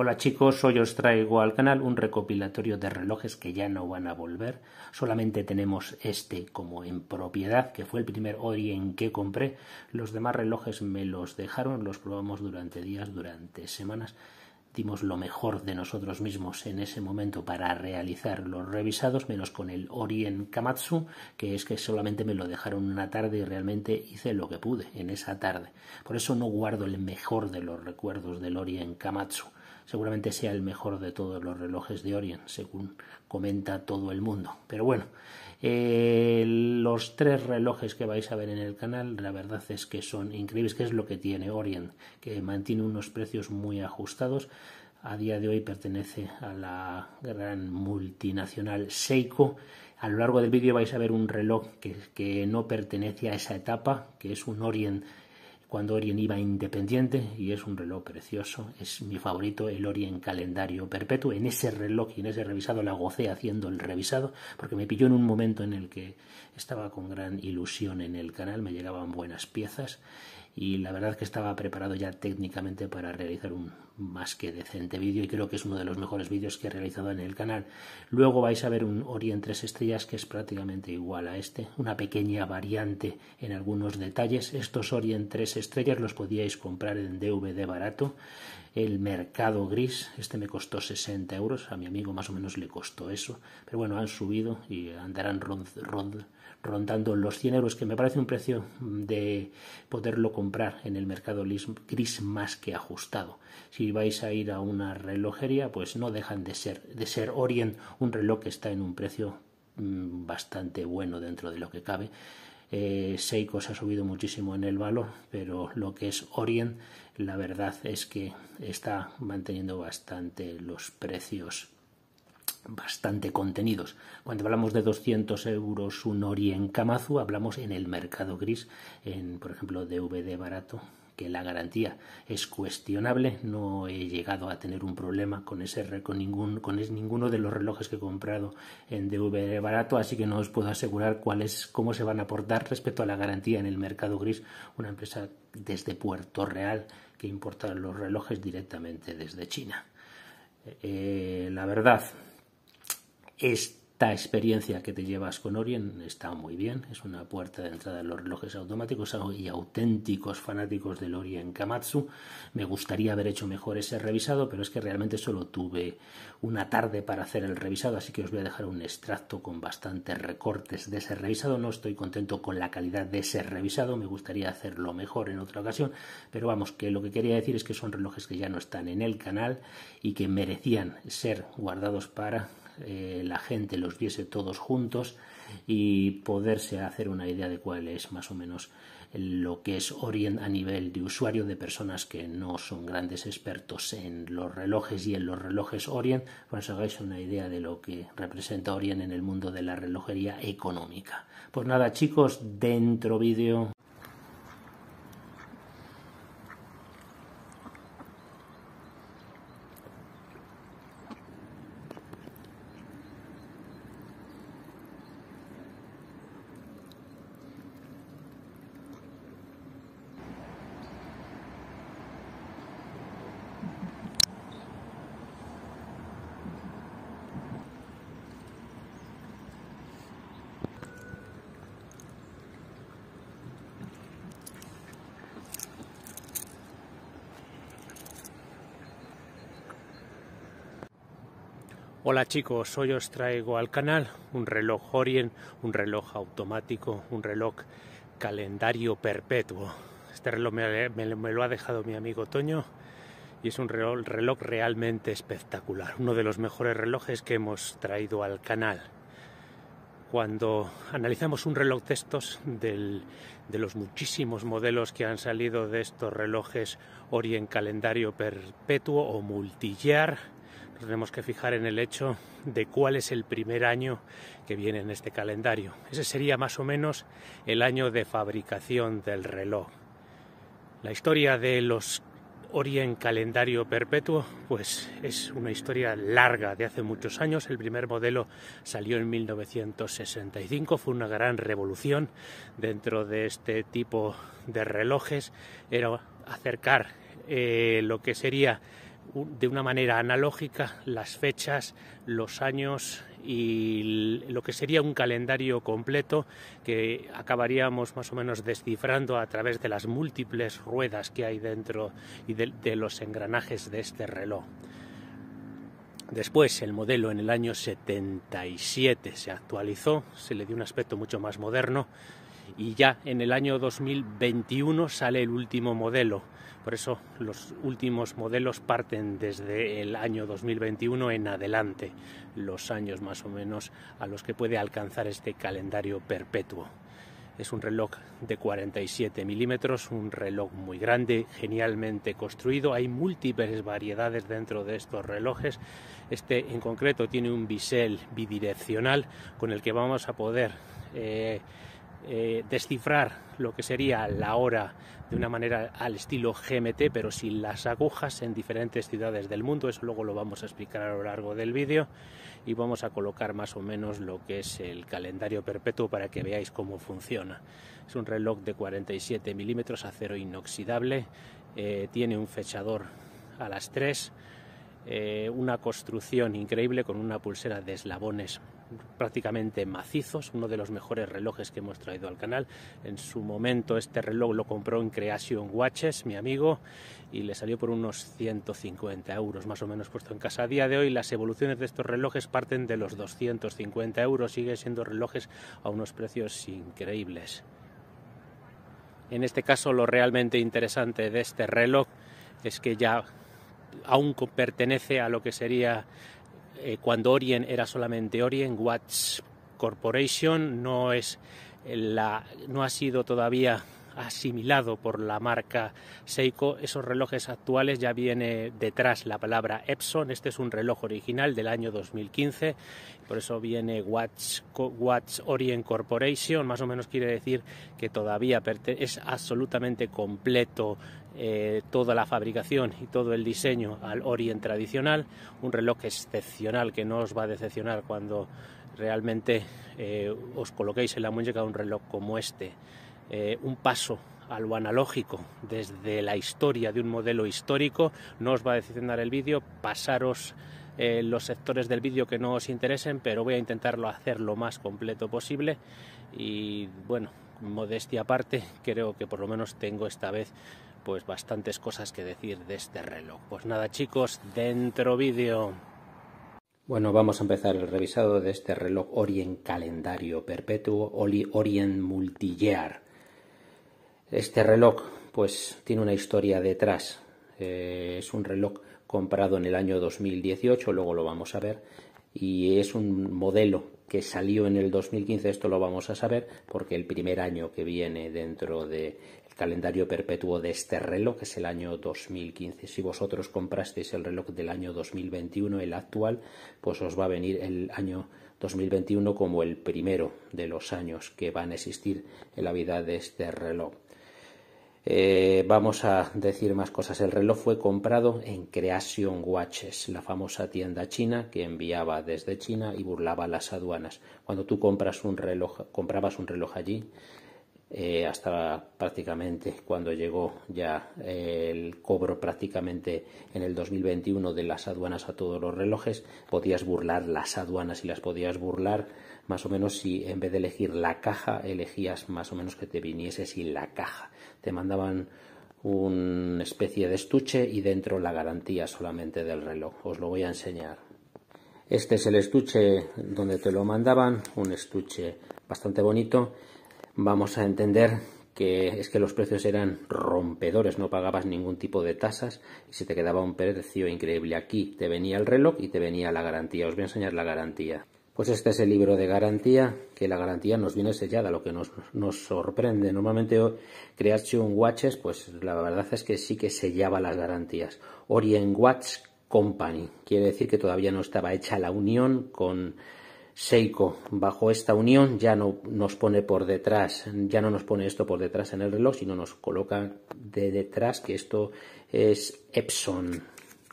Hola chicos, hoy os traigo al canal un recopilatorio de relojes que ya no van a volver. Solamente tenemos este como en propiedad, que fue el primer Orient que compré. Los demás relojes me los dejaron, los probamos durante días, durante semanas dimos lo mejor de nosotros mismos en ese momento para realizar los revisados, menos con el Orient Kamatsu, que es que solamente me lo dejaron una tarde y realmente hice lo que pude en esa tarde. Por eso no guardo el mejor de los recuerdos del Orient Kamatsu. Seguramente sea el mejor de todos los relojes de Orient, según comenta todo el mundo. Pero bueno, eh, los tres relojes que vais a ver en el canal, la verdad es que son increíbles, que es lo que tiene Orient, que mantiene unos precios muy ajustados. A día de hoy pertenece a la gran multinacional Seiko. A lo largo del vídeo vais a ver un reloj que, que no pertenece a esa etapa, que es un Orient cuando Orient iba independiente y es un reloj precioso, es mi favorito, el Orient calendario perpetuo. En ese reloj y en ese revisado la gocé haciendo el revisado porque me pilló en un momento en el que estaba con gran ilusión en el canal, me llegaban buenas piezas y la verdad que estaba preparado ya técnicamente para realizar un más que decente vídeo y creo que es uno de los mejores vídeos que he realizado en el canal. Luego vais a ver un Orient 3 estrellas que es prácticamente igual a este, una pequeña variante en algunos detalles. Estos Orient 3 estrellas los podíais comprar en DVD barato. El mercado gris, este me costó 60 euros, a mi amigo más o menos le costó eso, pero bueno, han subido y andarán rond, rond rondando los 100 euros, que me parece un precio de poderlo comprar en el mercado gris más que ajustado. Si vais a ir a una relojería, pues no dejan de ser, de ser Orient un reloj que está en un precio mm, bastante bueno dentro de lo que cabe. Eh, Seiko se ha subido muchísimo en el valor, pero lo que es Orient, la verdad es que está manteniendo bastante los precios bastante contenidos. Cuando hablamos de 200 euros un Ori en Kamazu, hablamos en el mercado gris, en, por ejemplo, DVD barato, que la garantía es cuestionable. No he llegado a tener un problema con ese con ningún con ninguno de los relojes que he comprado en DVD barato, así que no os puedo asegurar cuál es, cómo se van a aportar respecto a la garantía en el mercado gris, una empresa desde Puerto Real que importa los relojes directamente desde China. Eh, la verdad, esta experiencia que te llevas con Orient está muy bien, es una puerta de entrada en los relojes automáticos y auténticos fanáticos del Orient Kamatsu. Me gustaría haber hecho mejor ese revisado, pero es que realmente solo tuve una tarde para hacer el revisado, así que os voy a dejar un extracto con bastantes recortes de ese revisado. No estoy contento con la calidad de ese revisado, me gustaría hacerlo mejor en otra ocasión, pero vamos, que lo que quería decir es que son relojes que ya no están en el canal y que merecían ser guardados para eh, la gente los viese todos juntos y poderse hacer una idea de cuál es más o menos lo que es Orient a nivel de usuario de personas que no son grandes expertos en los relojes y en los relojes Orient, para que os hagáis una idea de lo que representa Orient en el mundo de la relojería económica. Pues nada chicos, dentro vídeo. Hola chicos, hoy os traigo al canal un reloj Orient, un reloj automático, un reloj calendario perpetuo. Este reloj me, lo ha dejado mi amigo Toño y es un reloj, realmente espectacular, uno de los mejores relojes que hemos traído al canal. Cuando analizamos un reloj de estos, de los muchísimos modelos que han salido de estos relojes Orient calendario perpetuo o multillar, tenemos que fijar en el hecho de cuál es el primer año que viene en este calendario. Ese sería más o menos el año de fabricación del reloj. La historia de los Orient calendario perpetuo, pues es una historia larga de hace muchos años. El primer modelo salió en 1965, fue una gran revolución dentro de este tipo de relojes. Era acercar eh, lo que sería de una manera analógica las fechas, los años y lo que sería un calendario completo que acabaríamos más o menos descifrando a través de las múltiples ruedas que hay dentro y de, los engranajes de este reloj. Después el modelo en el año 77 se actualizó, se le dio un aspecto mucho más moderno y ya en el año 2021 sale el último modelo. Por eso los últimos modelos parten desde el año 2021 en adelante, los años más o menos a los que puede alcanzar este calendario perpetuo. Es un reloj de 47 milímetros, un reloj muy grande, genialmente construido. Hay múltiples variedades dentro de estos relojes. Este en concreto tiene un bisel bidireccional con el que vamos a poder eh, eh, descifrar lo que sería la hora de una manera al estilo GMT, pero sin las agujas en diferentes ciudades del mundo. Eso luego lo vamos a explicar a lo largo del vídeo y vamos a colocar más o menos lo que es el calendario perpetuo para que veáis cómo funciona. Es un reloj de 47 milímetros, acero inoxidable, eh, tiene un fechador a las 3, eh, una construcción increíble con una pulsera de eslabones prácticamente macizos, uno de los mejores relojes que hemos traído al canal. En su momento este reloj lo compró en Creation Watches, mi amigo, y le salió por unos 150 euros más o menos puesto en casa. A día de hoy las evoluciones de estos relojes parten de los 250 euros, siguen siendo relojes a unos precios increíbles. En este caso lo realmente interesante de este reloj es que ya aún pertenece a lo que sería eh, cuando Orient era solamente Orient Watch Corporation, no, es la, no ha sido todavía asimilado por la marca Seiko. Esos relojes actuales ya viene detrás la palabra Epson. Este es un reloj original del año 2015, por eso viene Watch, Watch Orient Corporation. Más o menos quiere decir que todavía es absolutamente completo eh, toda la fabricación y todo el diseño al Orient tradicional, un reloj excepcional que no os va a decepcionar cuando realmente eh, os coloquéis en la muñeca un reloj como este. Eh, un paso a lo analógico desde la historia de un modelo histórico. No os va a decepcionar el vídeo, pasaros los sectores del vídeo que no os interesen, pero voy a intentarlo hacer lo más completo posible. Y bueno, modestia aparte, creo que por lo menos tengo esta vez pues bastantes cosas que decir de este reloj. Pues nada chicos, dentro vídeo. Bueno, vamos a empezar el revisado de este reloj Orient Calendario Perpetuo Orient Multiyear. Este reloj pues tiene una historia detrás. Eh, es un reloj comprado en el año 2018, luego lo vamos a ver, y es un modelo que salió en el 2015, esto lo vamos a saber, porque el primer año que viene dentro del calendario perpetuo de este reloj es el año 2015. Si vosotros comprasteis el reloj del año 2021, el actual, pues os va a venir el año 2021 como el primero de los años que van a existir en la vida de este reloj. Eh, vamos a decir más cosas. El reloj fue comprado en Creation Watches, la famosa tienda china que enviaba desde China y burlaba las aduanas. Cuando tú compras un reloj, comprabas un reloj allí, eh, hasta prácticamente cuando llegó ya el cobro prácticamente en el 2021 de las aduanas a todos los relojes, podías burlar las aduanas y las podías burlar más o menos si en vez de elegir la caja elegías más o menos que te viniese sin la caja. Te mandaban una especie de estuche y dentro la garantía solamente del reloj. Os lo voy a enseñar. Este es el estuche donde te lo mandaban, un estuche bastante bonito. Vamos a entender que es que los precios eran rompedores, no pagabas ningún tipo de tasas y se te quedaba un precio increíble. Aquí te venía el reloj y te venía la garantía. Os voy a enseñar la garantía. Pues este es el libro de garantía, que la garantía nos viene sellada, lo que nos, sorprende. Normalmente Creation Watches, pues la verdad es que sí que sellaba las garantías. Orient Watch Company, quiere decir que todavía no estaba hecha la unión con Seiko. Bajo esta unión ya no nos pone por detrás, ya no nos pone esto por detrás en el reloj, sino nos coloca de detrás que esto es Epson.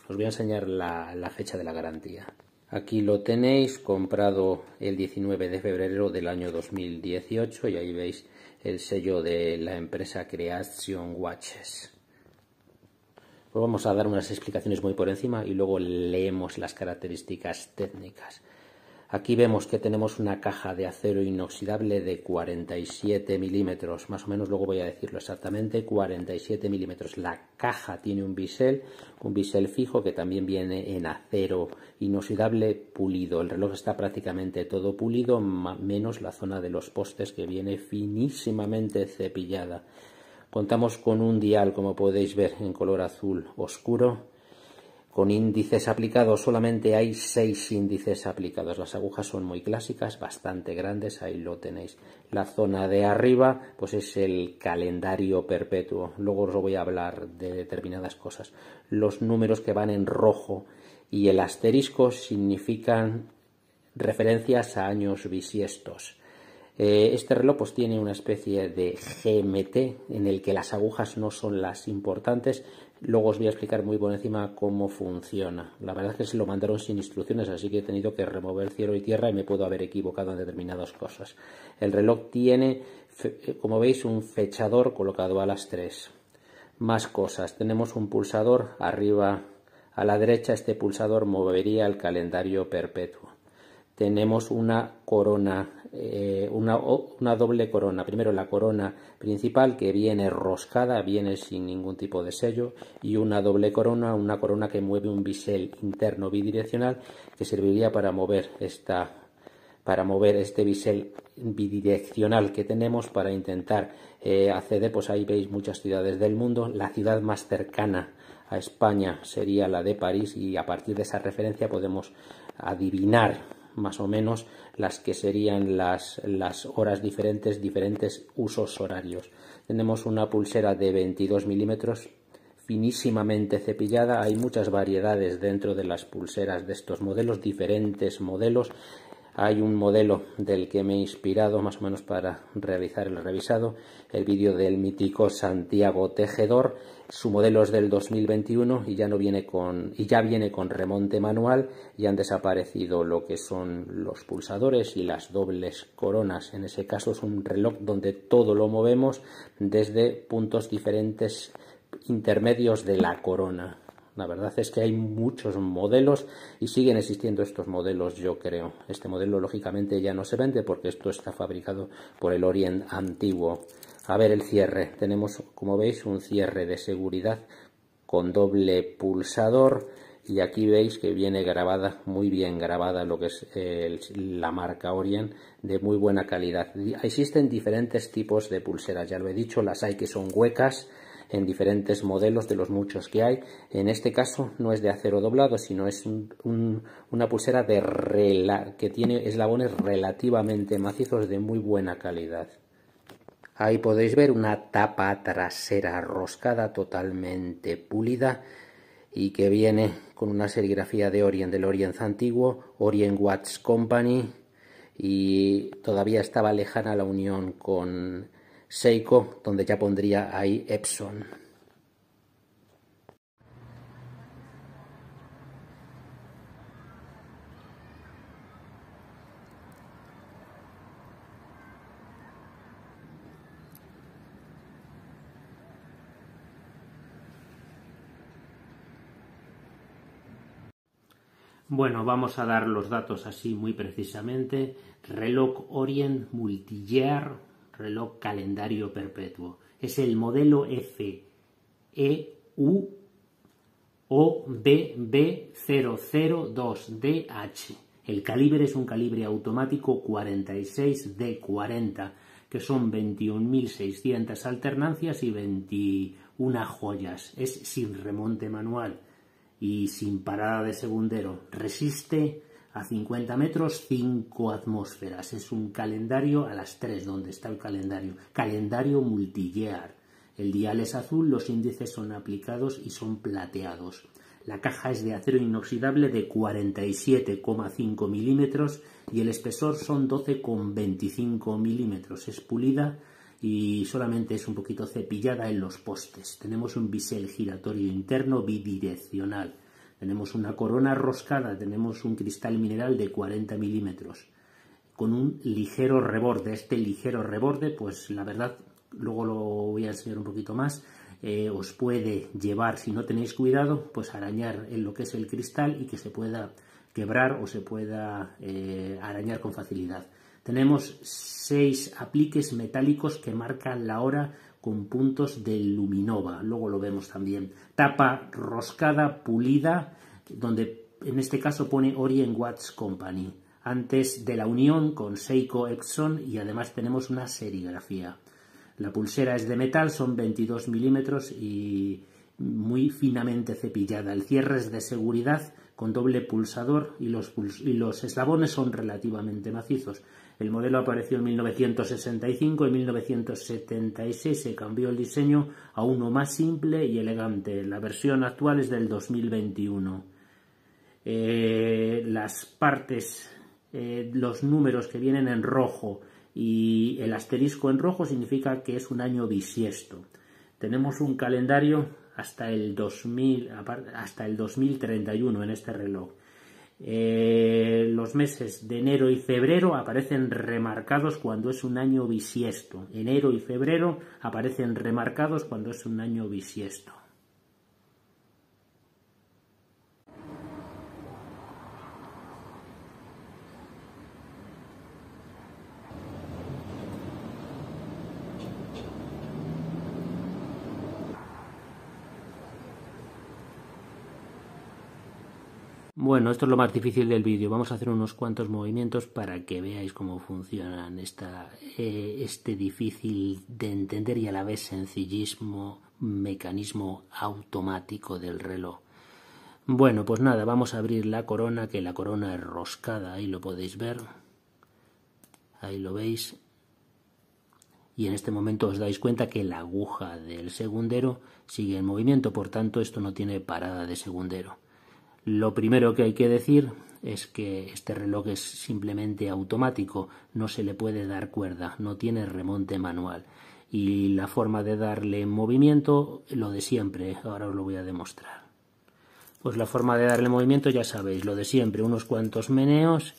Os voy a enseñar la fecha de la garantía. Aquí lo tenéis comprado el 19 de febrero del año 2018 y ahí veis el sello de la empresa Creation Watches. vamos a dar unas explicaciones muy por encima y luego leemos las características técnicas. Aquí vemos que tenemos una caja de acero inoxidable de 47 milímetros, más o menos luego voy a decirlo exactamente, 47 milímetros. La caja tiene un bisel, un bisel fijo que también viene en acero inoxidable pulido. El reloj está prácticamente todo pulido, menos la zona de los postes que viene finísimamente cepillada. Contamos con un dial, como podéis ver, en color azul oscuro con índices aplicados solamente hay seis índices aplicados. Las agujas son muy clásicas, bastante grandes, ahí lo tenéis. La zona de arriba, pues es el calendario perpetuo. Luego os voy a hablar de determinadas cosas. Los números que van en rojo y el asterisco significan referencias a años bisiestos. Eh, este reloj pues, tiene una especie de GMT en el que las agujas no son las importantes, Luego os voy a explicar muy por encima cómo funciona. La verdad es que se lo mandaron sin instrucciones, así que he tenido que remover cielo y tierra y me puedo haber equivocado en determinadas cosas. El reloj tiene, eh, como veis, un fechador colocado a las 3. Más cosas. Tenemos un pulsador arriba a la derecha. Este pulsador movería el calendario perpetuo. Tenemos una corona eh, una, una, doble corona. Primero la corona principal que viene roscada, viene sin ningún tipo de sello, y una doble corona, una corona que mueve un bisel interno bidireccional que serviría para mover esta para mover este bisel bidireccional que tenemos para intentar eh, acceder, pues ahí veis muchas ciudades del mundo. La ciudad más cercana a España sería la de París y a partir de esa referencia podemos adivinar más o menos las que serían las, las horas diferentes, diferentes usos horarios. Tenemos una pulsera de 22 milímetros finísimamente cepillada. Hay muchas variedades dentro de las pulseras de estos modelos, diferentes modelos. Hay un modelo del que me he inspirado más o menos para realizar el revisado, el vídeo del mítico Santiago Tejedor. Su modelo es del 2021 y ya no viene con y ya viene con remonte manual y han desaparecido lo que son los pulsadores y las dobles coronas. En ese caso es un reloj donde todo lo movemos desde puntos diferentes intermedios de la corona. La verdad es que hay muchos modelos y siguen existiendo estos modelos, yo creo. Este modelo, lógicamente, ya no se vende porque esto está fabricado por el Orient antiguo. A ver el cierre. Tenemos, como veis, un cierre de seguridad con doble pulsador y aquí veis que viene grabada, muy bien grabada lo que es la marca Orient de muy buena calidad. Existen diferentes tipos de pulseras, ya lo he dicho, las hay que son huecas, en diferentes modelos de los muchos que hay. En este caso no es de acero doblado, sino es una pulsera de que tiene eslabones relativamente macizos de muy buena calidad. Ahí podéis ver una tapa trasera roscada totalmente pulida y que viene con una serigrafía de Orient del Orient antiguo, Orient Watch Company y todavía estaba lejana la unión con Seiko, donde ya pondría ahí Epson. Bueno, vamos a dar los datos así muy precisamente. Reloj Orient Multiyear reloj calendario perpetuo. Es el modelo FEU OBB002DH. El calibre es un calibre automático 46D40, que son 21.600 alternancias y 21 joyas. Es sin remonte manual y sin parada de segundero. Resiste a 50 metros 5 atmósferas. Es un calendario a las 3, donde está el calendario. Calendario multillear. El dial es azul, los índices son aplicados y son plateados. La caja es de acero inoxidable de 47,5 milímetros y el espesor son 12,25 milímetros. Es pulida y solamente es un poquito cepillada en los postes. Tenemos un bisel giratorio interno bidireccional tenemos una corona roscada, tenemos un cristal mineral de 40 milímetros con un ligero reborde. Este ligero reborde, pues la verdad, luego lo voy a enseñar un poquito más, eh, os puede llevar, si no tenéis cuidado, pues arañar en lo que es el cristal y que se pueda quebrar o se pueda eh, arañar con facilidad. Tenemos seis apliques metálicos que marcan la hora con puntos de luminova. Luego lo vemos también. Tapa roscada, pulida, donde en este caso pone Orient Watch Company. Antes de la unión con Seiko Epson y además tenemos una serigrafía. La pulsera es de metal, son 22 milímetros y muy finamente cepillada. El cierre es de seguridad con doble pulsador y los, y los eslabones son relativamente macizos. El modelo apareció en 1965, en 1976 se cambió el diseño a uno más simple y elegante. La versión actual es del 2021. Eh, las partes, eh, los números que vienen en rojo y el asterisco en rojo significa que es un año bisiesto. Tenemos un calendario hasta el, 2000, hasta el 2031 en este reloj. Eh, los meses de enero y febrero aparecen remarcados cuando es un año bisiesto. Enero y febrero aparecen remarcados cuando es un año bisiesto. Bueno, esto es lo más difícil del vídeo. Vamos a hacer unos cuantos movimientos para que veáis cómo funcionan esta, eh, este difícil de entender y a la vez sencillismo mecanismo automático del reloj. Bueno, pues nada, vamos a abrir la corona, que la corona es roscada, ahí lo podéis ver. Ahí lo veis. Y en este momento os dais cuenta que la aguja del segundero sigue en movimiento, por tanto esto no tiene parada de segundero. Lo primero que hay que decir es que este reloj es simplemente automático, no se le puede dar cuerda, no tiene remonte manual. Y la forma de darle movimiento, lo de siempre, ahora os lo voy a demostrar. Pues la forma de darle movimiento ya sabéis, lo de siempre, unos cuantos meneos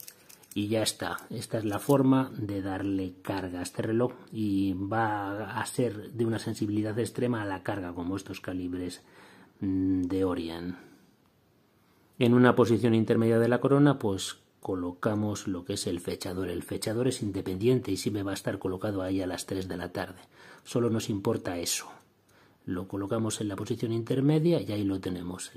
y ya está. Esta es la forma de darle carga a este reloj y va a ser de una sensibilidad extrema a la carga como estos calibres mm, de Orient. En una posición intermedia de la corona, pues colocamos lo que es el fechador. El fechador es independiente y me va a estar colocado ahí a las 3 de la tarde. Solo nos importa eso. Lo colocamos en la posición intermedia y ahí lo tenemos.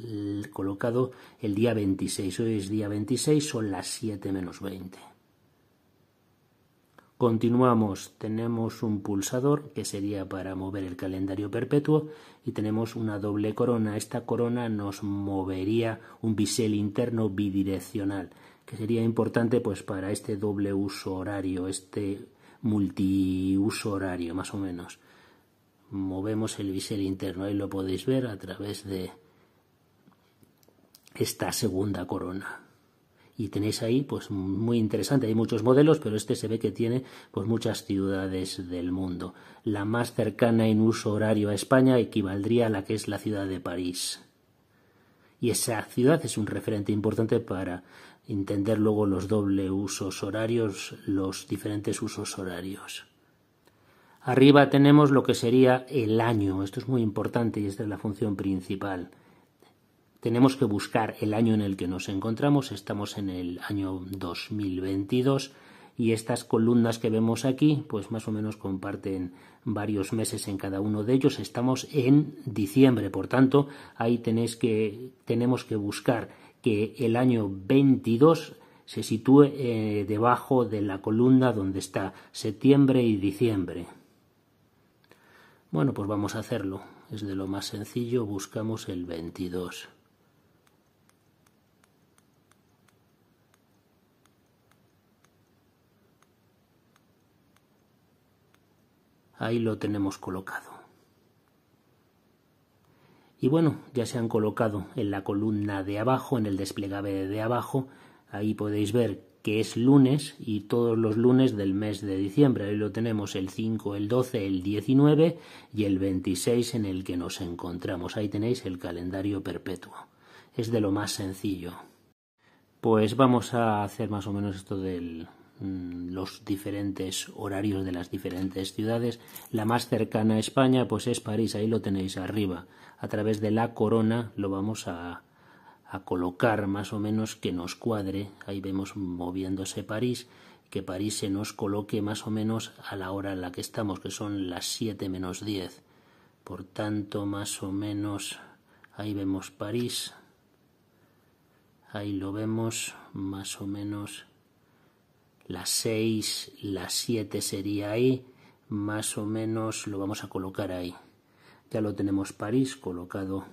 colocado el día 26. Hoy es día 26, son las 7 menos 20. Continuamos, tenemos un pulsador que sería para mover el calendario perpetuo y tenemos una doble corona. Esta corona nos movería un bisel interno bidireccional, que sería importante pues para este doble uso horario, este multiuso horario más o menos. Movemos el bisel interno, ahí lo podéis ver a través de esta segunda corona y tenéis ahí pues muy interesante. Hay muchos modelos pero este se ve que tiene pues muchas ciudades del mundo. La más cercana en uso horario a España equivaldría a la que es la ciudad de París. Y esa ciudad es un referente importante para entender luego los doble usos horarios los diferentes usos horarios. Arriba tenemos lo que sería el año, esto es muy importante y esta es la función principal tenemos que buscar el año en el que nos encontramos. Estamos en el año 2022 y estas columnas que vemos aquí, pues más o menos comparten varios meses en cada uno de ellos. Estamos en diciembre, por tanto, ahí tenéis que, tenemos que buscar que el año 22 se sitúe eh, debajo de la columna donde está septiembre y diciembre. Bueno, pues vamos a hacerlo. Es de lo más sencillo, buscamos el 22. Ahí lo tenemos colocado. Y bueno, ya se han colocado en la columna de abajo, en el desplegable de abajo. Ahí podéis ver que es lunes y todos los lunes del mes de diciembre. Ahí lo tenemos el 5, el 12, el 19 y el 26 en el que nos encontramos. Ahí tenéis el calendario perpetuo. Es de lo más sencillo. Pues vamos a hacer más o menos esto del, los diferentes horarios de las diferentes ciudades. La más cercana a España pues es París, ahí lo tenéis arriba. A través de la corona lo vamos a, a colocar más o menos que nos cuadre. Ahí vemos moviéndose París, que París se nos coloque más o menos a la hora en la que estamos, que son las 7 menos 10. Por tanto, más o menos ahí vemos París. Ahí lo vemos más o menos las 6, las 7 sería ahí, más o menos lo vamos a colocar ahí. Ya lo tenemos París colocado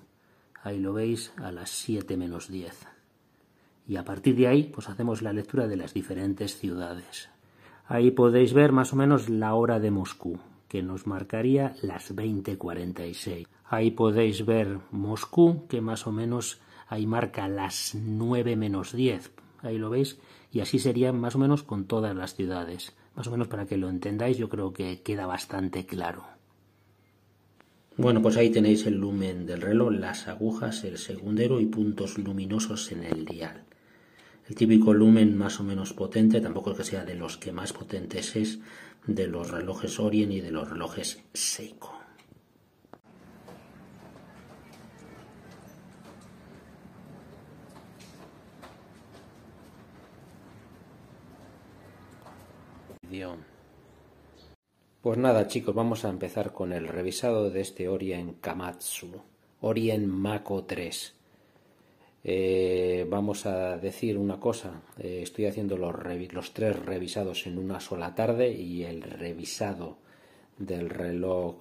Ahí lo veis a las 7 menos 10. Y a partir de ahí, pues hacemos la lectura de las diferentes ciudades. Ahí podéis ver más o menos la hora de Moscú, que nos marcaría las 20.46. Ahí podéis ver Moscú, que más o menos ahí marca las 9 menos 10. Ahí lo veis. Y así sería más o menos con todas las ciudades. Más o menos para que lo entendáis, yo creo que queda bastante claro. Bueno, pues ahí tenéis el lumen del reloj, las agujas, el segundero y puntos luminosos en el dial. El típico lumen más o menos potente, tampoco es que sea de los que más potentes es, de los relojes Orient y de los relojes Seiko. Pues nada chicos, vamos a empezar con el revisado de este Orient Kamatsu, Orient Mako 3. Eh, vamos a decir una cosa, eh, estoy haciendo los, los tres revisados en una sola tarde y el revisado del reloj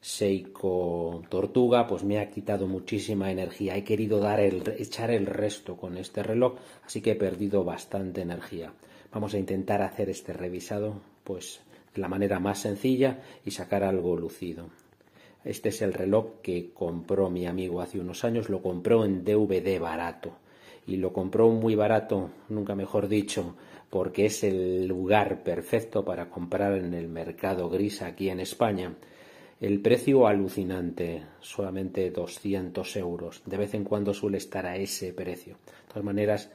Seiko Tortuga pues me ha quitado muchísima energía. He querido dar el, echar el resto con este reloj, así que he perdido bastante energía. Vamos a intentar hacer este revisado pues la manera más sencilla y sacar algo lucido. Este es el reloj que compró mi amigo hace unos años, lo compró en DVD barato y lo compró muy barato, nunca mejor dicho, porque es el lugar perfecto para comprar en el mercado gris aquí en España. El precio alucinante, solamente 200 euros. De vez en cuando suele estar a ese precio. De todas maneras,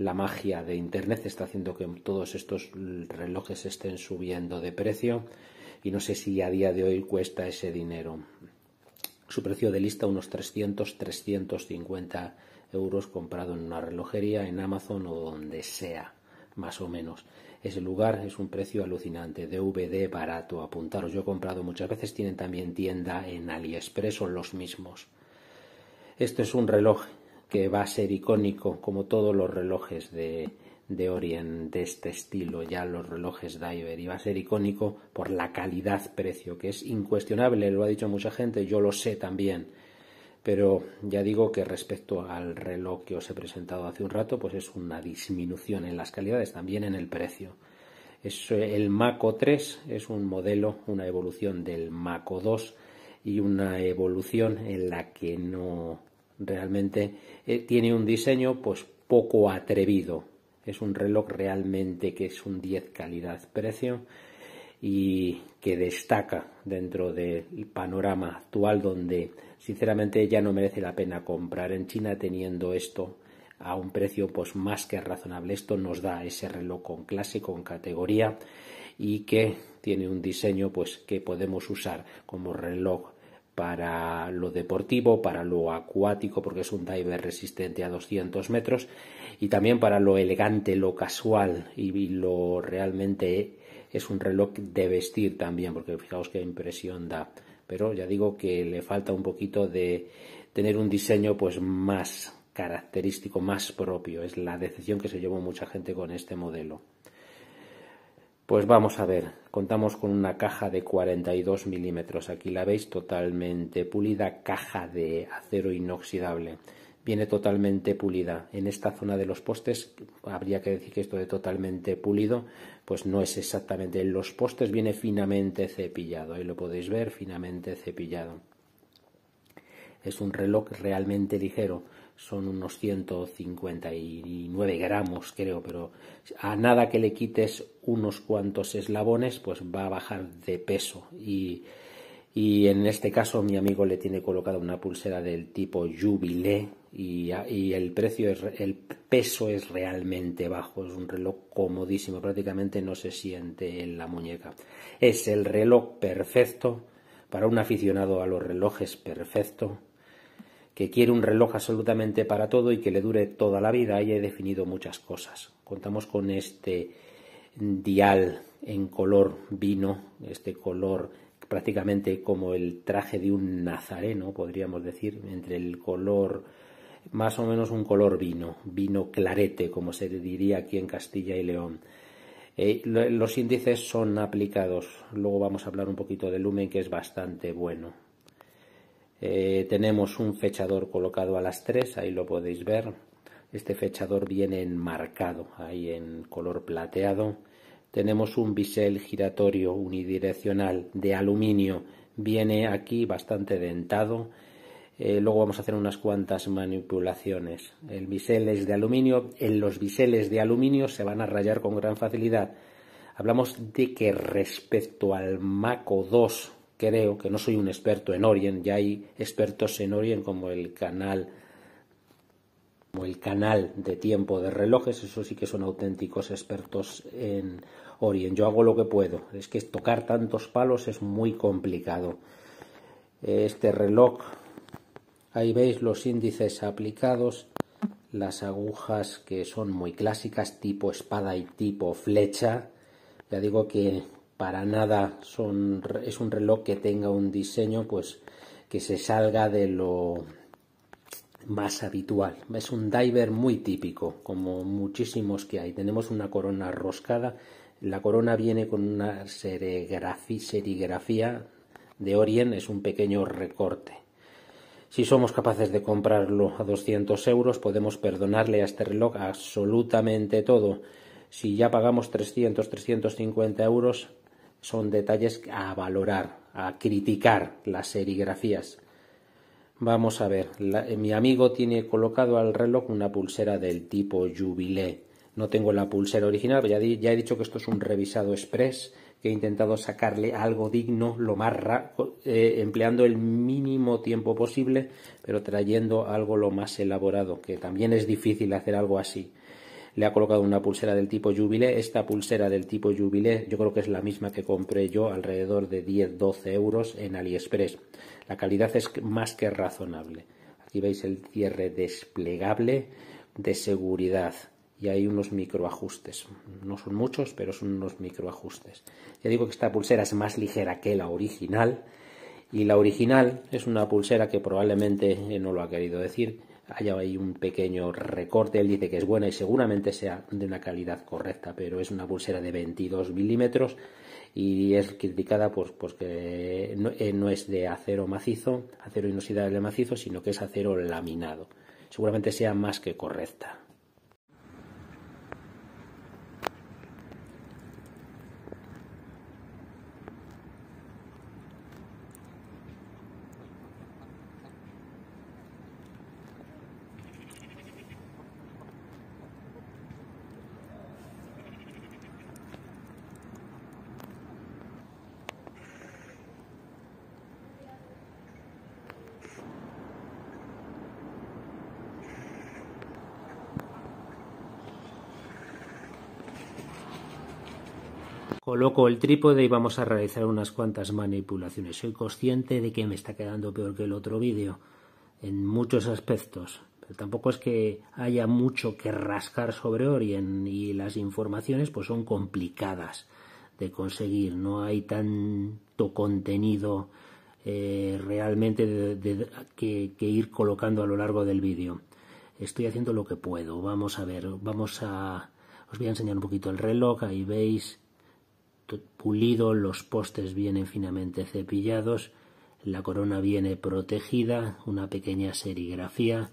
la magia de Internet está haciendo que todos estos relojes estén subiendo de precio y no sé si a día de hoy cuesta ese dinero. Su precio de lista unos 300-350 euros comprado en una relojería, en Amazon o donde sea, más o menos. Ese lugar es un precio alucinante, DVD barato, apuntaros. Yo he comprado muchas veces, tienen también tienda en AliExpress o los mismos. Esto es un reloj que va a ser icónico como todos los relojes de, de Orient de este estilo, ya los relojes Diver, y va a ser icónico por la calidad-precio, que es incuestionable, lo ha dicho mucha gente, yo lo sé también, pero ya digo que respecto al reloj que os he presentado hace un rato, pues es una disminución en las calidades, también en el precio. Es, el Mako 3 es un modelo, una evolución del Mako 2 y una evolución en la que no realmente eh, tiene un diseño pues poco atrevido. Es un reloj realmente que es un 10 calidad-precio y que destaca dentro del panorama actual donde sinceramente ya no merece la pena comprar en China teniendo esto a un precio pues más que razonable. Esto nos da ese reloj con clase, con categoría y que tiene un diseño pues que podemos usar como reloj para lo deportivo, para lo acuático, porque es un diver resistente a 200 metros, y también para lo elegante, lo casual y lo realmente es un reloj de vestir también, porque fijaos qué impresión da. Pero ya digo que le falta un poquito de tener un diseño pues más característico, más propio. Es la decisión que se llevó mucha gente con este modelo. Pues vamos a ver, contamos con una caja de 42 milímetros, aquí la veis totalmente pulida, caja de acero inoxidable, viene totalmente pulida. En esta zona de los postes habría que decir que esto de totalmente pulido, pues no es exactamente. En los postes viene finamente cepillado, ahí lo podéis ver, finamente cepillado. Es un reloj realmente ligero, son unos 159 gramos, creo, pero a nada que le quites unos cuantos eslabones, pues va a bajar de peso. Y, y en este caso mi amigo le tiene colocada una pulsera del tipo Jubilee y, el precio es, el peso es realmente bajo. Es un reloj comodísimo prácticamente no se siente en la muñeca. Es el reloj perfecto para un aficionado a los relojes perfecto que quiere un reloj absolutamente para todo y que le dure toda la vida. Ahí he definido muchas cosas. Contamos con este dial en color vino este color prácticamente como el traje de un nazareno, podríamos decir, entre el color, más o menos un color vino, vino clarete, como se diría aquí en Castilla y León. Eh, los índices son aplicados, luego vamos a hablar un poquito del lumen, que es bastante bueno. Eh, tenemos un fechador colocado a las 3, ahí lo podéis ver. Este fechador viene enmarcado, ahí en color plateado tenemos un bisel giratorio unidireccional de aluminio, viene aquí bastante dentado. Eh, luego vamos a hacer unas cuantas manipulaciones. El bisel es de aluminio, en los biseles de aluminio se van a rayar con gran facilidad. Hablamos de que respecto al Maco 2, creo que no soy un experto en Orient, ya hay expertos en Orient como el canal como el canal de tiempo de relojes, eso sí que son auténticos expertos en Orient. Yo hago lo que puedo, es que tocar tantos palos es muy complicado. Este reloj, ahí veis los índices aplicados, las agujas que son muy clásicas, tipo espada y tipo flecha. Ya digo que para nada son, es un reloj que tenga un diseño pues que se salga de lo más habitual. Es un diver muy típico, como muchísimos que hay. Tenemos una corona roscada. La corona viene con una serigrafía de Orient, es un pequeño recorte. Si somos capaces de comprarlo a 200 euros, podemos perdonarle a este reloj absolutamente todo. Si ya pagamos 300, 350 euros, son detalles a valorar, a criticar las serigrafías. Vamos a ver, eh, mi amigo tiene colocado al reloj una pulsera del tipo Jubilee. No tengo la pulsera original, ya, ya he dicho que esto es un revisado express, que he intentado sacarle algo digno, lo más eh, empleando el mínimo tiempo posible, pero trayendo algo lo más elaborado, que también es difícil hacer algo así le ha colocado una pulsera del tipo Jubilee. Esta pulsera del tipo Jubilee yo creo que es la misma que compré yo, alrededor de 10-12 euros en AliExpress. La calidad es más que razonable. Aquí veis el cierre desplegable de seguridad y hay unos microajustes. No son muchos, pero son unos microajustes. Ya digo que esta pulsera es más ligera que la original y la original es una pulsera que probablemente eh, no lo ha querido decir haya ahí un pequeño recorte. Él dice que es buena y seguramente sea de una calidad correcta, pero es una pulsera de 22 milímetros y es criticada pues, pues eh, no, es de acero macizo, acero inoxidable macizo, sino que es acero laminado. Seguramente sea más que correcta. Coloco el trípode y vamos a realizar unas cuantas manipulaciones. Soy consciente de que me está quedando peor que el otro vídeo en muchos aspectos, pero tampoco es que haya mucho que rascar sobre Orient y las informaciones pues son complicadas de conseguir, no hay tanto contenido eh, realmente que, que ir colocando a lo largo del vídeo. Estoy haciendo lo que puedo. Vamos a ver, vamos a os voy a enseñar un poquito el reloj, ahí veis pulido, los postes vienen finamente cepillados, la corona viene protegida, una pequeña serigrafía,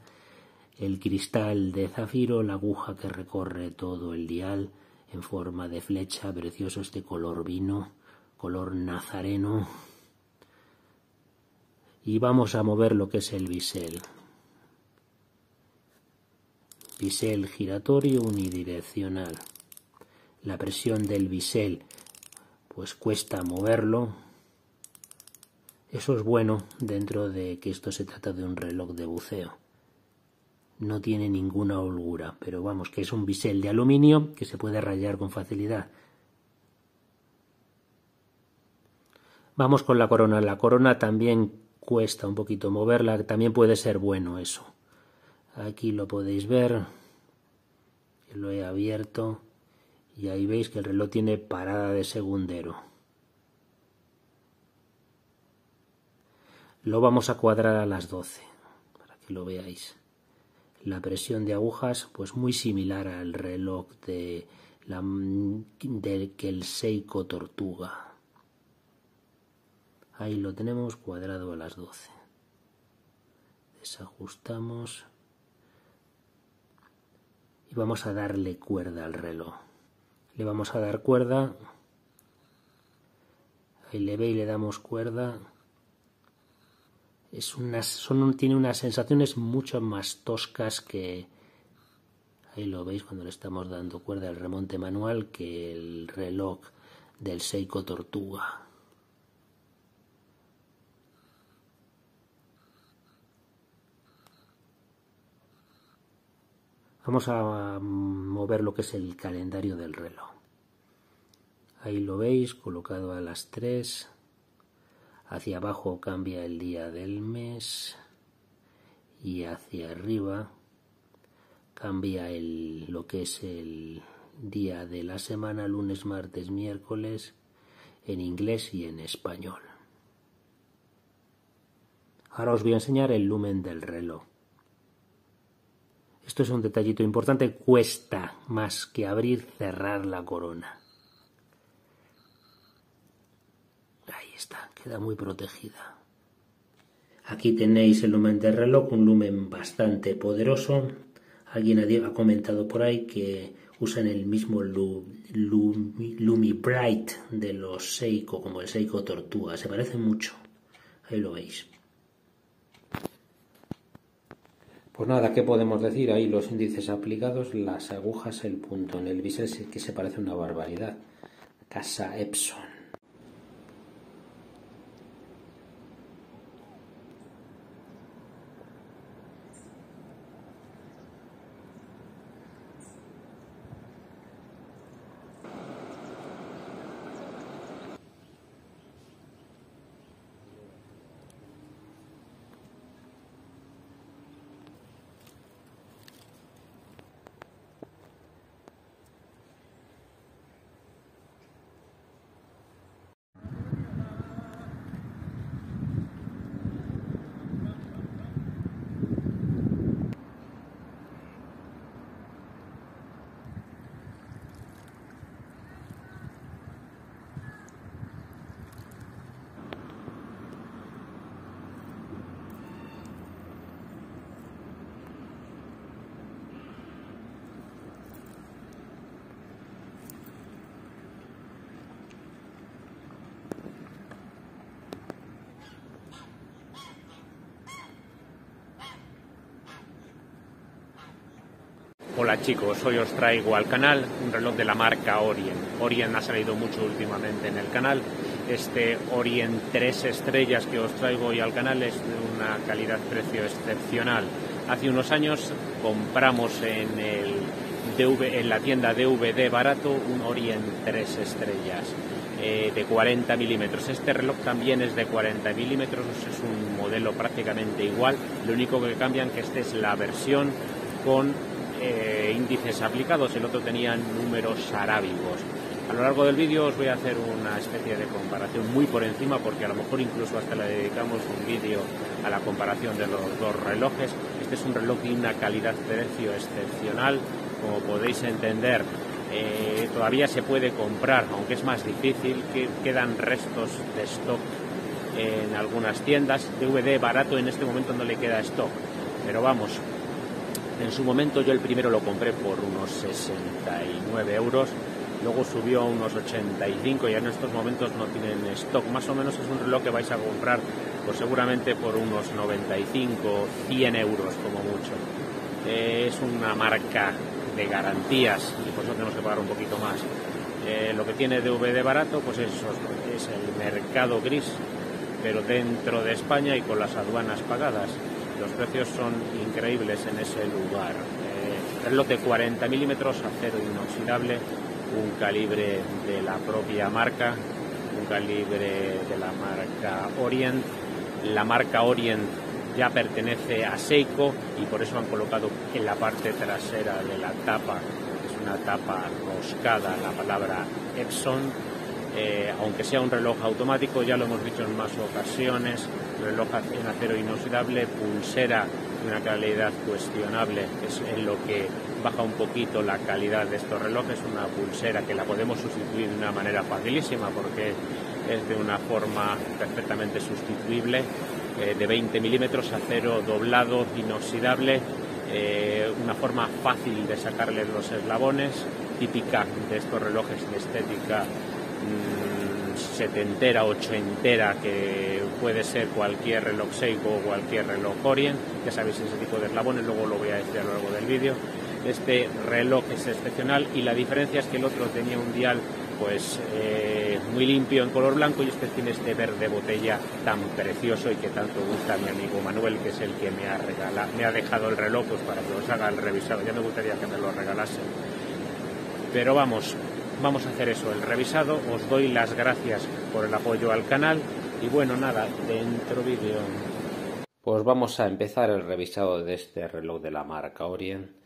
el cristal de zafiro, la aguja que recorre todo el dial en forma de flecha, precioso este color vino, color nazareno. Y vamos a mover lo que es el bisel. Bisel giratorio unidireccional. La presión del bisel pues cuesta moverlo Eso es bueno dentro de que esto se trata de un reloj de buceo. No tiene ninguna holgura, pero vamos, que es un bisel de aluminio que se puede rayar con facilidad. Vamos con la corona. La corona también cuesta un poquito moverla, también puede ser bueno eso. Aquí lo podéis ver. Lo he abierto y ahí veis que el reloj tiene parada de segundero. Lo vamos a cuadrar a las 12, para que lo veáis. La presión de agujas, pues muy similar al reloj de, la, del que el Seiko Tortuga. Ahí lo tenemos cuadrado a las 12. Desajustamos y vamos a darle cuerda al reloj. Le vamos a dar cuerda. Ahí le ve y le damos cuerda es son, tiene unas sensaciones mucho más toscas que, ahí lo veis cuando le estamos dando cuerda al remonte manual, que el reloj del Seiko Tortuga. Vamos a mover lo que es el calendario del reloj. Ahí lo veis, colocado a las 3 hacia abajo cambia el día del mes y hacia arriba cambia el, lo que es el día de la semana, lunes, martes, miércoles, en inglés y en español. Ahora os voy a enseñar el lumen del reloj. Esto es un detallito importante, cuesta más que abrir, cerrar la corona. está, queda muy protegida. Aquí tenéis el lumen del reloj, un lumen bastante poderoso. Alguien ha comentado por ahí que usan el mismo Lumi, Bright de los Seiko, como el Seiko Tortuga. Se parece mucho. Ahí lo veis. Pues nada, ¿qué podemos decir? Ahí los índices aplicados, las agujas, el punto en el bisel que se parece una barbaridad. Casa Epson. Hola chicos, hoy os traigo al canal un reloj de la marca Orient. Orient ha salido mucho últimamente en el canal. Este Orient 3 estrellas que os traigo hoy al canal es de una calidad-precio excepcional. Hace unos años compramos en, el en la tienda DVD barato un Orient 3 estrellas eh, de 40 milímetros. Este reloj también es de 40 milímetros, es un modelo prácticamente igual. Lo único que cambian que esta es la versión con eh, índices aplicados, el otro tenía números arábigos. A lo largo del vídeo os voy a hacer una especie de comparación muy por encima porque a lo mejor incluso hasta le dedicamos un vídeo a la comparación de los dos relojes. Este es un reloj de una calidad-precio excepcional, como podéis entender. Eh, todavía se puede comprar, aunque es más difícil, que quedan restos de stock en algunas tiendas. DVD barato en este momento no le queda stock, pero vamos, en su momento yo el primero lo compré por unos 69 euros, luego subió a unos 85 y en estos momentos no tienen stock. Más o menos es un reloj que vais a comprar pues seguramente por unos 95, 100 euros como mucho. es una marca de garantías y por eso tenemos que pagar un poquito más. Eh, lo que tiene DVD barato pues eso es el mercado gris pero dentro de España y con las aduanas pagadas. Los precios son increíbles en ese lugar. Eh, reloj de 40 milímetros, acero inoxidable, un calibre de la propia marca, un calibre de la marca Orient. La marca Orient ya pertenece a Seiko y por eso han colocado en la parte trasera de la tapa, es una tapa roscada, la palabra Epson. Eh, aunque sea un reloj automático, ya lo hemos dicho en más ocasiones, reloj en acero inoxidable, pulsera de una calidad cuestionable, es en lo que baja un poquito la calidad de estos relojes, una pulsera que la podemos sustituir de una manera facilísima porque es de una forma perfectamente sustituible, eh, de 20 milímetros, acero doblado, inoxidable, eh, una forma fácil de sacarle los eslabones, típica de estos relojes de estética setentera, ochentera, que puede ser cualquier reloj Seiko o cualquier reloj Orient, ya sabéis ese tipo de eslabones, luego lo voy a decir a lo largo del vídeo. Este reloj es excepcional y la diferencia es que el otro tenía un dial pues eh, muy limpio en color blanco y este tiene este verde botella tan precioso y que tanto gusta a mi amigo Manuel, que es el que me ha regalado, me ha dejado el reloj pues, para que os haga el revisado. Ya me gustaría que me lo regalasen. Pero vamos, vamos a hacer eso, el revisado. Os doy las gracias por el apoyo al canal y bueno, nada, dentro vídeo. Pues vamos a empezar el revisado de este reloj de la marca Orient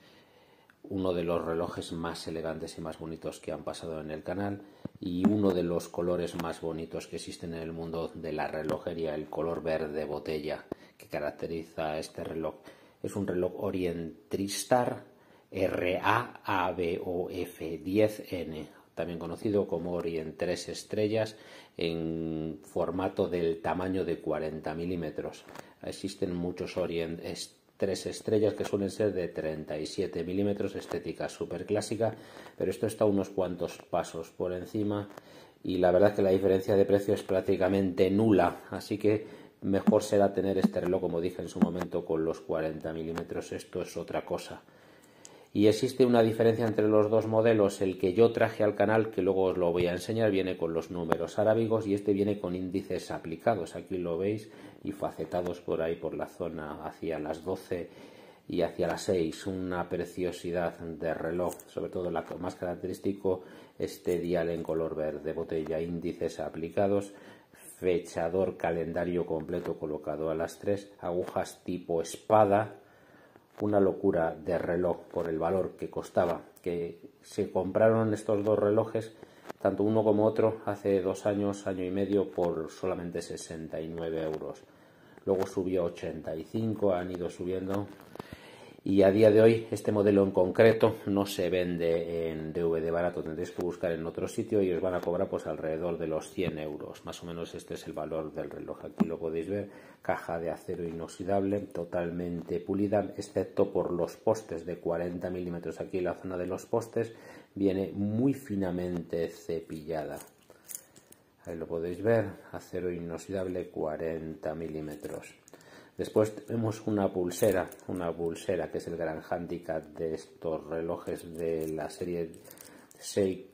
uno de los relojes más elegantes y más bonitos que han pasado en el canal y uno de los colores más bonitos que existen en el mundo de la relojería, el color verde botella que caracteriza a este reloj. Es un reloj Orient Tristar RAABOF10N, también conocido como Orient 3 estrellas en formato del tamaño de 40 milímetros. Existen muchos Orient tres estrellas que suelen ser de 37 milímetros, estética súper clásica, pero esto está unos cuantos pasos por encima y la verdad que la diferencia de precio es prácticamente nula, así que mejor será tener este reloj, como dije en su momento, con los 40 milímetros, esto es otra cosa. Y existe una diferencia entre los dos modelos. El que yo traje al canal, que luego os lo voy a enseñar, viene con los números arábigos y este viene con índices aplicados. Aquí lo veis y facetados por ahí por la zona hacia las 12 y hacia las 6. Una preciosidad de reloj, sobre todo la más característico, este dial en color verde, botella, índices aplicados fechador calendario completo colocado a las 3, agujas tipo espada, una locura de reloj por el valor que costaba, que se compraron estos dos relojes, tanto uno como otro, hace dos años, año y medio, por solamente 69 euros. Luego subió a 85, han ido subiendo y a día de hoy este modelo en concreto no se vende en DVD barato, tendréis que buscar en otro sitio y os van a cobrar pues alrededor de los 100 euros, más o menos este es el valor del reloj, aquí lo podéis ver, caja de acero inoxidable, totalmente pulida, excepto por los postes de 40 milímetros, aquí la zona de los postes viene muy finamente cepillada. Ahí lo podéis ver, acero inoxidable 40 milímetros. Después tenemos una pulsera, una pulsera que es el gran handicap de estos relojes de la serie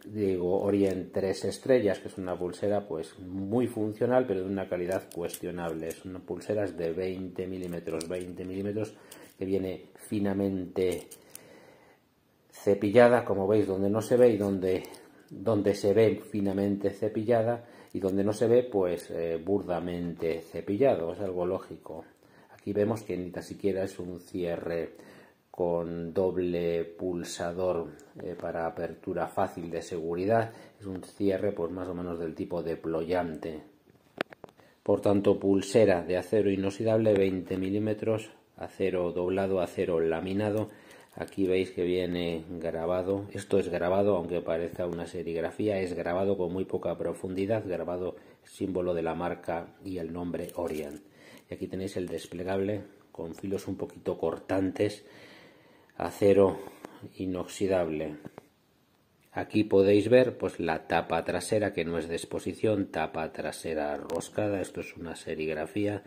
digo, Orient 3 estrellas, que es una pulsera pues muy funcional pero de una calidad cuestionable. Es una pulsera de 20 milímetros, 20 milímetros que viene finamente cepillada, como veis, donde no se ve y donde, donde se ve finamente cepillada y donde no se ve pues eh, burdamente cepillado, es algo lógico. Aquí vemos que ni tan siquiera es un cierre con doble pulsador eh, para apertura fácil de seguridad, es un cierre pues más o menos del tipo deployante. Por tanto, pulsera de acero inoxidable 20 milímetros, acero doblado, acero laminado. Aquí veis que viene grabado. Esto es grabado, aunque parezca una serigrafía, es grabado con muy poca profundidad, grabado símbolo de la marca y el nombre Orient. Y aquí tenéis el desplegable con filos un poquito cortantes, acero inoxidable. Aquí podéis ver pues la tapa trasera que no es de exposición, tapa trasera roscada, esto es una serigrafía,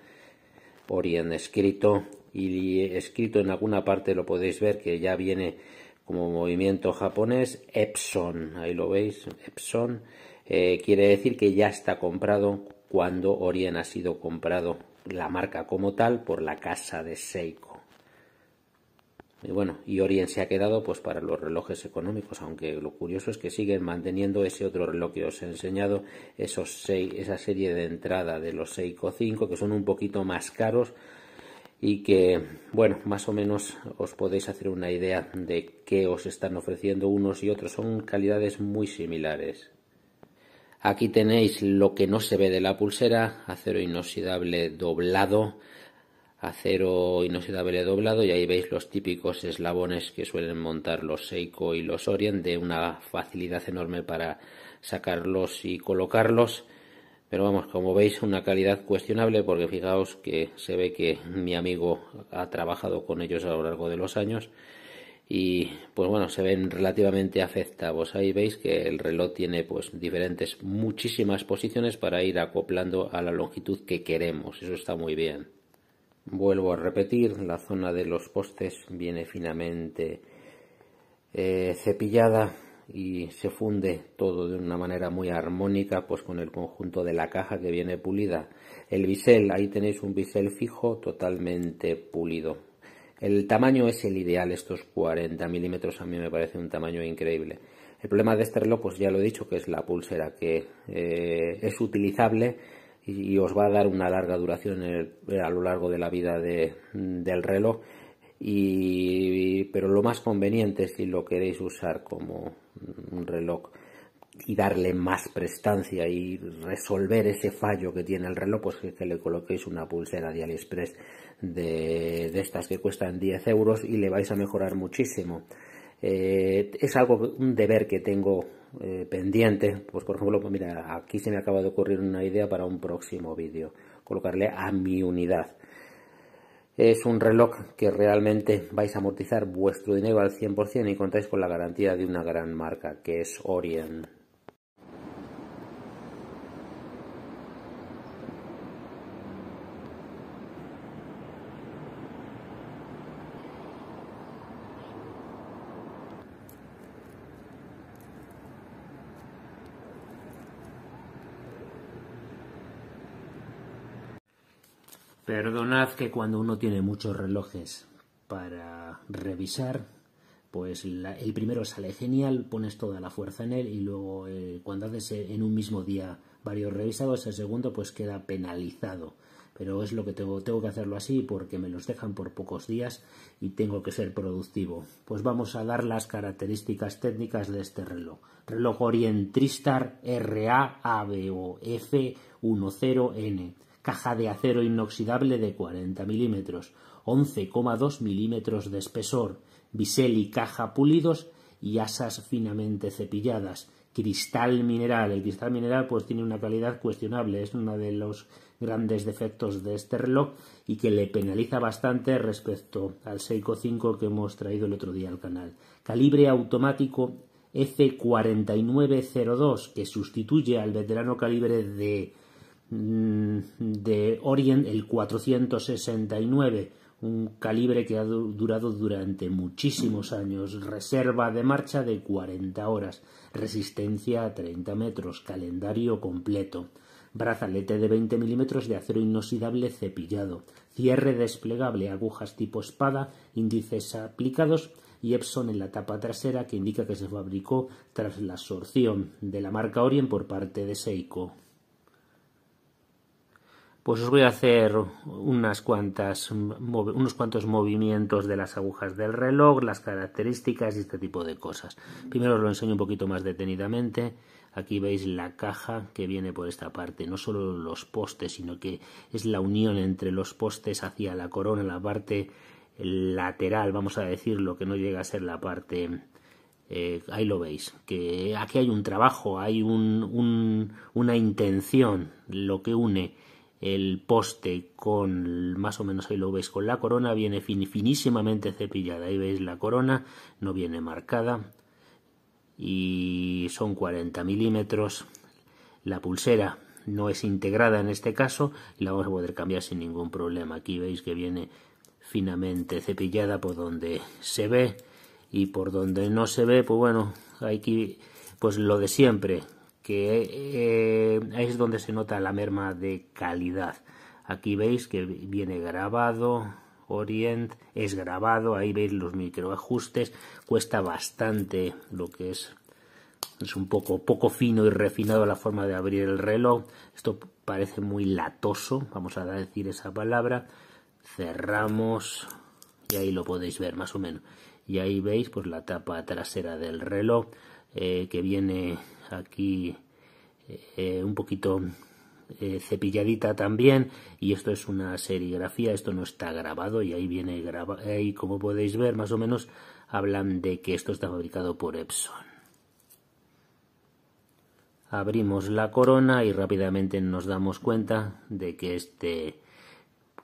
Orient escrito. Y escrito en alguna parte lo podéis ver que ya viene como movimiento japonés, Epson, ahí lo veis, Epson, eh, quiere decir que ya está comprado cuando Orient ha sido comprado la marca como tal por la casa de Seiko. Y bueno, y Orient se ha quedado pues para los relojes económicos, aunque lo curioso es que siguen manteniendo ese otro reloj que os he enseñado, esos seis, esa serie de entrada de los Seiko 5 que son un poquito más caros y que bueno, más o menos os podéis hacer una idea de qué os están ofreciendo unos y otros, son calidades muy similares. Aquí tenéis lo que no se ve de la pulsera, acero inoxidable doblado acero inoxidable doblado y ahí veis los típicos eslabones que suelen montar los Seiko y los Orient de una facilidad enorme para sacarlos y colocarlos. Pero vamos como veis una calidad cuestionable porque fijaos que se ve que mi amigo ha trabajado con ellos a lo largo de los años y pues bueno se ven relativamente afectados ahí veis que el reloj tiene pues diferentes muchísimas posiciones para ir acoplando a la longitud que queremos eso está muy bien Vuelvo a repetir, la zona de los postes viene finamente eh, cepillada y se funde todo de una manera muy armónica pues con el conjunto de la caja que viene pulida. El bisel, ahí tenéis un bisel fijo totalmente pulido. El tamaño es el ideal, estos 40 milímetros a mí me parece un tamaño increíble. El problema de este reloj, pues ya lo he dicho, que es la pulsera, que eh, es utilizable y, os va a dar una larga duración a lo largo de la vida del reloj. Y, pero lo más conveniente si lo queréis usar como un reloj y darle más prestancia y resolver ese fallo que tiene el reloj, pues que, le coloquéis una pulsera de AliExpress de, de, estas que cuestan 10 euros y le vais a mejorar muchísimo. Eh, es algo, un deber que tengo eh, pendiente, pues por ejemplo, pues mira, aquí se me acaba de ocurrir una idea para un próximo vídeo, colocarle a mi unidad. Es un reloj que realmente vais a amortizar vuestro dinero al 100% y contáis con la garantía de una gran marca que es Orient. Perdonad que cuando uno tiene muchos relojes para revisar, pues el primero sale genial, pones toda la fuerza en él y luego eh, cuando haces eh, en un mismo día varios revisados, el segundo pues queda penalizado. Pero es lo que tengo, tengo que hacerlo así porque me los dejan por pocos días y tengo que ser productivo. Pues vamos a dar las características técnicas de este reloj. Reloj Orient Tristar RA ABOF10N caja de acero inoxidable de 40 milímetros, 11,2 milímetros de espesor, bisel y caja pulidos y asas finamente cepilladas, cristal mineral. El cristal mineral pues tiene una calidad cuestionable, es uno de los grandes defectos de este reloj y que le penaliza bastante respecto al Seiko 5 que hemos traído el otro día al canal. Calibre automático F4902 que sustituye al veterano calibre de de Orient el 469, un calibre que ha durado durante muchísimos años, reserva de marcha de 40 horas, resistencia a 30 metros, calendario completo, brazalete de 20 milímetros de acero inoxidable cepillado, cierre desplegable, agujas tipo espada, índices aplicados y Epson en la tapa trasera que indica que se fabricó tras la absorción de la marca Orient por parte de Seiko pues os voy a hacer unas cuantas, unos cuantos movimientos de las agujas del reloj, las características y este tipo de cosas. Primero os lo enseño un poquito más detenidamente. Aquí veis la caja que viene por esta parte, no solo los postes, sino que es la unión entre los postes hacia la corona, la parte lateral, vamos a decir, lo que no llega a ser la parte eh, ahí lo veis, que aquí hay un trabajo, hay un, una intención, lo que une el poste con más o menos ahí lo veis con la corona viene finísimamente cepillada. Ahí veis la corona no viene marcada. Y son 40 milímetros. La pulsera no es integrada en este caso y la vamos a poder cambiar sin ningún problema. Aquí veis que viene finamente cepillada por donde se ve. Y por donde no se ve pues bueno aquí pues lo de siempre que eh, es donde se nota la merma de calidad. Aquí veis que viene grabado, Orient es grabado, ahí veis los microajustes, cuesta bastante lo que es es un poco poco fino y refinado la forma de abrir el reloj. Esto parece muy latoso, vamos a decir esa palabra. Cerramos y ahí lo podéis ver más o menos. Y ahí veis pues la tapa trasera del reloj eh, que viene aquí eh, un poquito eh, cepilladita también. Y esto es una serigrafía esto no está grabado y ahí viene grabado ahí como podéis ver más o menos hablan de que esto está fabricado por Epson. Abrimos la corona y rápidamente nos damos cuenta de que este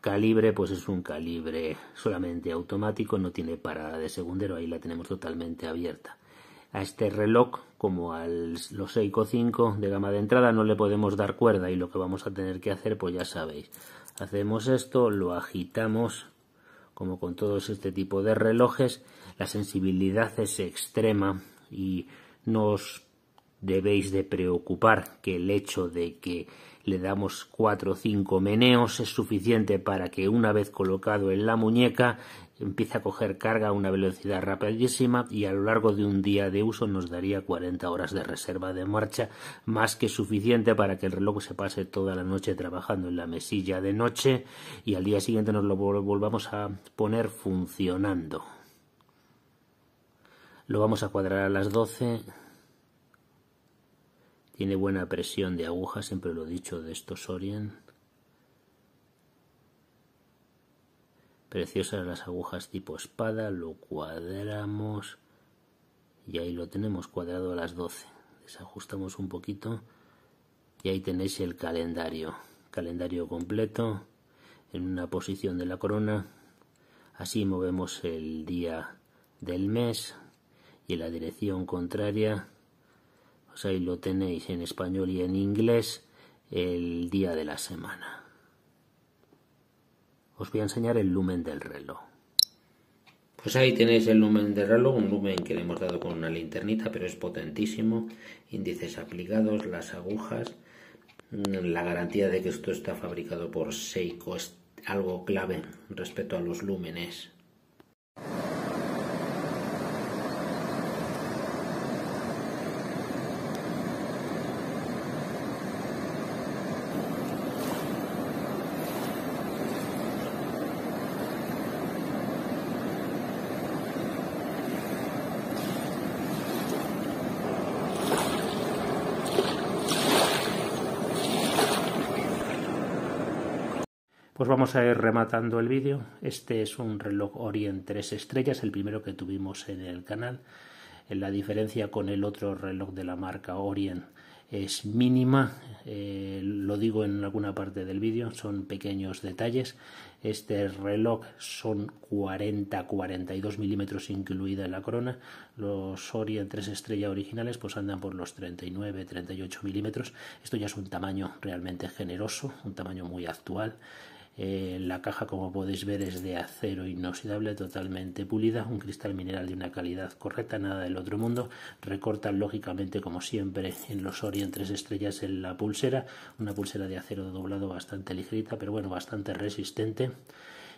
calibre pues es un calibre solamente automático no tiene parada de segundero ahí la tenemos totalmente abierta a este reloj como a los Seiko 5 de gama de entrada no le podemos dar cuerda y lo que vamos a tener que hacer pues ya sabéis. Hacemos esto lo agitamos como con todos este tipo de relojes. La sensibilidad es extrema y no os debéis de preocupar que el hecho de que le damos cuatro o cinco meneos es suficiente para que una vez colocado en la muñeca empiece a coger carga a una velocidad rapidísima y a lo largo de un día de uso nos daría 40 horas de reserva de marcha, más que suficiente para que el reloj se pase toda la noche trabajando en la mesilla de noche y al día siguiente nos lo volvamos a poner funcionando. Lo vamos a cuadrar a las 12. Tiene buena presión de aguja, siempre lo he dicho de estos Orient. Preciosas las agujas tipo espada, lo cuadramos y ahí lo tenemos cuadrado a las 12. Desajustamos un poquito y ahí tenéis el calendario. Calendario completo en una posición de la corona. Así movemos el día del mes y en la dirección contraria. Pues ahí lo tenéis en español y en inglés el día de la semana os voy a enseñar el lumen del reloj. Pues ahí tenéis el lumen del reloj, un lumen que le hemos dado con una linternita, pero es potentísimo. Índices aplicados, las agujas, la garantía de que esto está fabricado por Seiko es algo clave respecto a los lúmenes. Pues vamos a ir rematando el vídeo. Este es un reloj Orient 3 estrellas, el primero que tuvimos en el canal. La diferencia con el otro reloj de la marca Orient es mínima, eh, lo digo en alguna parte del vídeo, son pequeños detalles. Este reloj son 40-42 milímetros incluida la corona. Los Orient 3 estrella originales pues andan por los 39-38 milímetros. Esto ya es un tamaño realmente generoso, un tamaño muy actual. Eh, la caja, como podéis ver, es de acero inoxidable, totalmente pulida, un cristal mineral de una calidad correcta, nada del otro mundo. Recortan lógicamente, como siempre, en los Orient 3 estrellas en la pulsera, una pulsera de acero doblado bastante ligerita, pero bueno, bastante resistente.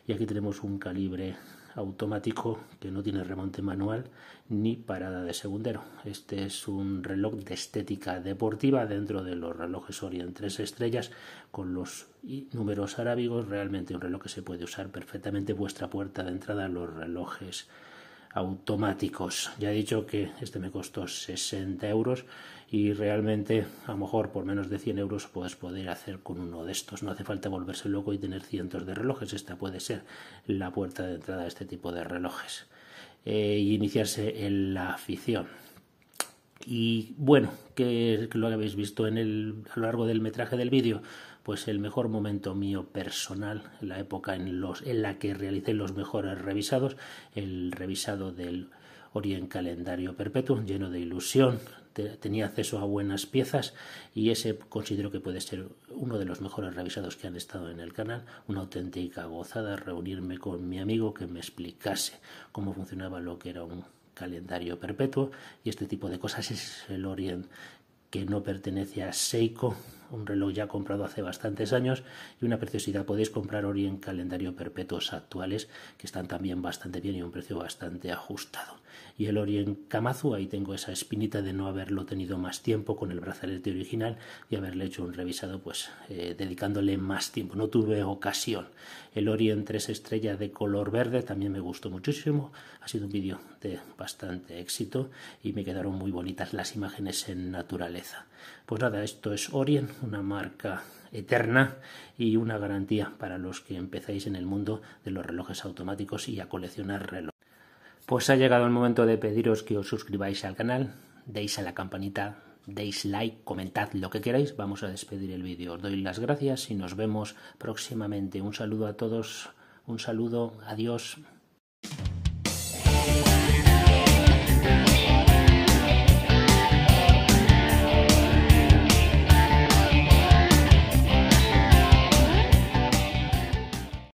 Y aquí tenemos un calibre automático que no tiene remonte manual ni parada de segundero. Este es un reloj de estética deportiva dentro de los relojes Orient 3 estrellas con los números arábigos. Realmente un reloj que se puede usar perfectamente vuestra puerta de entrada a los relojes automáticos. Ya he dicho que este me costó 60 euros y realmente a lo mejor por menos de 100 euros puedes poder hacer con uno de estos. No hace falta volverse loco y tener cientos de relojes. Esta puede ser la puerta de entrada a este tipo de relojes. Eh, y iniciarse en la afición. Y bueno, que lo habéis visto en el, a lo largo del metraje del vídeo, pues el mejor momento mío personal, la época en, los, en la que realicé los mejores revisados, el revisado del Orient Calendario Perpetuo, lleno de ilusión, tenía acceso a buenas piezas y ese considero que puede ser uno de los mejores revisados que han estado en el canal, una auténtica gozada reunirme con mi amigo que me explicase cómo funcionaba lo que era un calendario perpetuo y este tipo de cosas es el Orient que no pertenece a Seiko, un reloj ya comprado hace bastantes años y una preciosidad. Podéis comprar Orient calendario perpetuos actuales que están también bastante bien y un precio bastante ajustado. Y el Orient Kamazu, ahí tengo esa espinita de no haberlo tenido más tiempo con el brazalete original y haberle hecho un revisado, pues eh, dedicándole más tiempo. No tuve ocasión. El Orient 3 estrellas de color verde también me gustó muchísimo. Ha sido un vídeo de bastante éxito y me quedaron muy bonitas las imágenes en naturaleza. Pues nada, esto es Orient, una marca eterna y una garantía para los que empezáis en el mundo de los relojes automáticos y a coleccionar relojes. Pues ha llegado el momento de pediros que os suscribáis al canal, deis a la campanita, deis like, comentad lo que queráis. Vamos a despedir el vídeo. Os doy las gracias y nos vemos próximamente. Un saludo a todos, un saludo, adiós.